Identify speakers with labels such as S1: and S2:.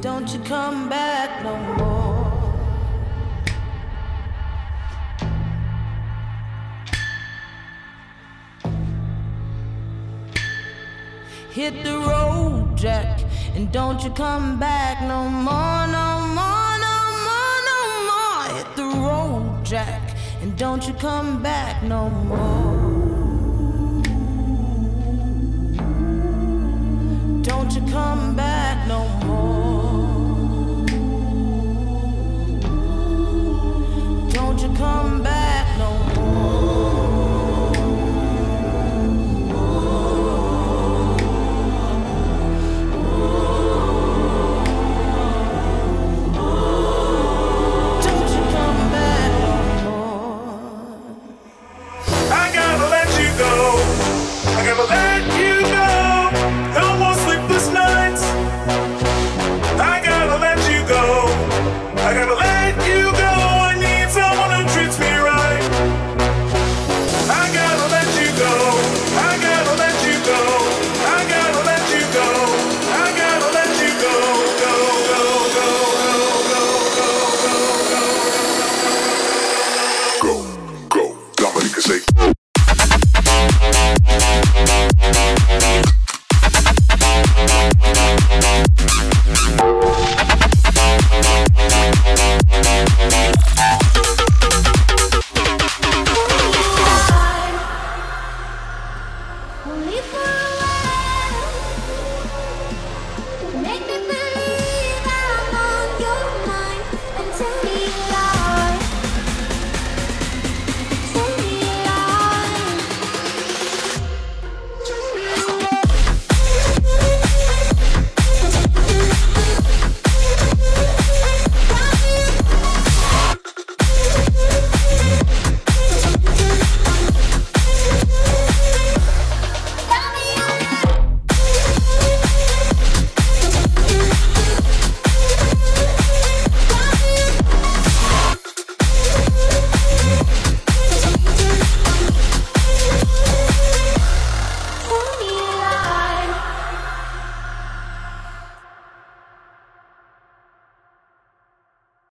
S1: don't you come back no more. Hit the road, Jack, and don't you come back no more, no more, no more, no more. Hit the road, Jack, and don't you come back no more. Don't you come. 皮肤